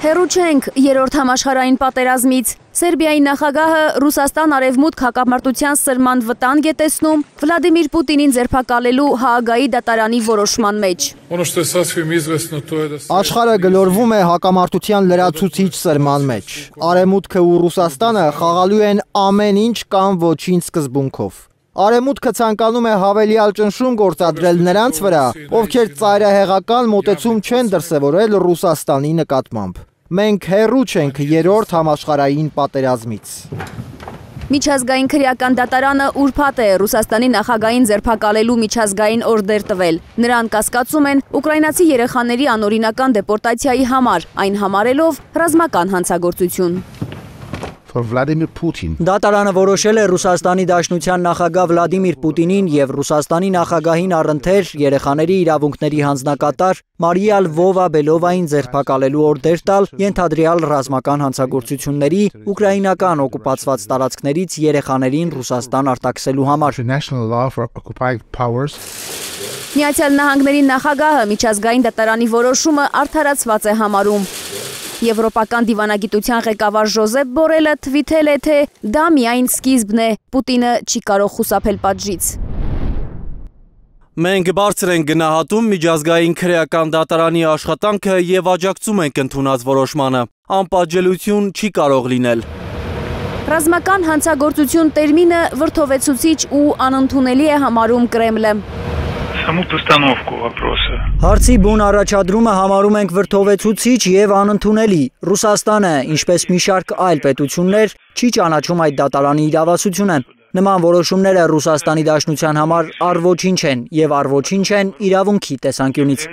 Հերու չենք երորդ համաշխարային պատերազմից։ Սերբիայի նախագահը Ռուսաստան արևմուտք հակամարտության սրման վտանգ է տեսնում Վլադիմիր Պուտինին ձերբակալելու Հաագայի դատարանի որոշման մեջ։ Աշխարը գլորվում է հակամարտության լրացուցիչ սրման մեջ։ Արևմուտքը ու Ռուսաստանը խաղալու են ամեն ինչ կամ ոչինչ սկզբունքով։ Արեմուտքը ցանկանում է հավելյալ ճնշում գործադրել նրանց վրա, ովքեր ծայրահեղական մոտեցում չեն դրսևորել Ռուսաստանի նկատմամբ։ Մենք հերու չենք երրորդ համաշխարային պատերազմից։ Միջազգային քրեական դատարանը ուրբաթ է Ռուսաստանի նախագահին ձերբակալելու միջազգային օրդեր տվել։ Նրան կասկածում են ուկրաինացի երեխաների անօրինական դեպորտացիայի համար, այն համարելով ռազմական հանցագործություն for Vladimir Putin։ Դատարանը որոշել է Ռուսաստանի Դաշնության նախագահ Վլադիմիր Պուտինին եւ Ռուսաստանի նախագահին առընթեր երեխաների իրավունքների հանձնակատար Մարիա Լվովա Բելովային ձերբակալելու օրդեր տալ ենթադրյալ ռազմական հանցագործությունների ուկրաինական օկուպացված տարածքներից երեխաներին Ռուսաստան արտաքսելու համար։ Միացյալ Նահանգների նախագահը միջազգային դատարանի որոշումը արդարացված է համարում։ Եվրոպական դիվանագիտության ղեկավար Ժոզեփ Բորելը թվիթել է, թե դա միայն սկիզբն է, Պուտինը չի կարող խուսափել պատժից։ Մենք բարձր ենք գնահատում միջազգային քրեական դատարանի աշխատանքը եւ աջակցում ենք ընդունած որոշմանը։ Անպատժելություն չի կարող լինել։ Ռազմական հանցագործություն տերմինը վրթովեցուցիչ ու անընդունելի է համարում Կրեմլը саму постановку вопроса։ Հարցի բուն առաջադրումը համարում ենք վրթովեցուցիչ եւ անընդունելի։ Ռուսաստանը, ինչպես մի շարք այլ պետություններ, չի ճանաչում այդ դատարանի իրավասությունը։ Նման որոշումները Ռուսաստանի Դաշնության համար առոչինչ են եւ առոչինչ են իրավունքի տեսանկյունից։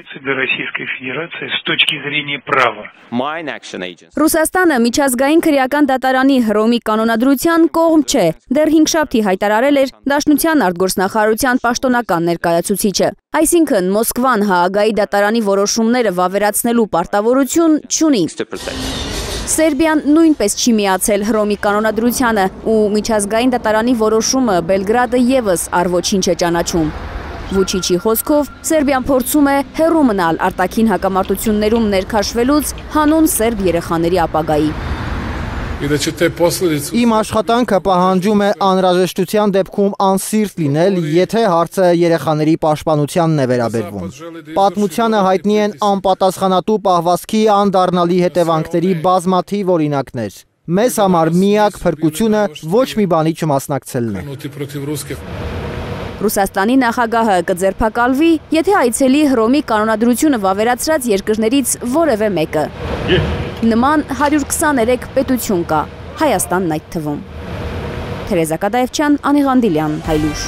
Ռուսաստանը միջազգային քրեական դատարանի Հռոմի կանոնադրության կողմ չէ։ Դեռ 5 շաբթի հայտարարել էր Դաշնության արտգործնախարարության պաշտոնական ներկայացուցիչը։ Այսինքն Մոսկվան Հաագայի դատարանի որոշումները վավերացնելու պարտավորություն չունի։ Սերբիան նույնպես չի միացել հրոմի կանոնադրությանը ու միջազգային դատարանի որոշումը Բելգրադը եվս առոչինչ է ճանաչում։ Վուչիչի խոսքով Սերբիան փորձում է հերու մնալ արտաքին հակամարտություններում ներքաշվելուց հանուն սերբ երեխաների ապագայի։ Իմ աշխատանքը պահանջում է անհրաժեշտության դեպքում անսիրտ լինել, եթե հարցը երեխաների պաշտպանությանն է վերաբերվում։ Պատմությանը հայտնի են անպատասխանատու պահվածքի անդառնալի հետևանքների բազմաթիվ օրինակներ։ Մեզ համար միակ փրկությունը ոչ մի բանի չմասնակցելն է։ Ռուսաստանի նախագահը կձերբակալվի, եթե այցելի Հռոմի կանոնադրությունը վավերացրած երկրներից որևէ մեկը։ Նման 123 պետություն կա, Հայաստանն այդ թվում։ Թերեզա Կադաևչյան, Անիղանդիլյան, Հայլուշ։